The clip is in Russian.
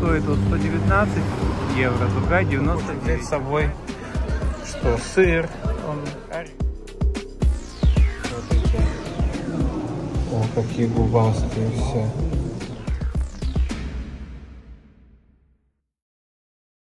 стоит вот 119 евро, а другая Взять 99. с собой что? Сыр. Он... О, какие губастые все.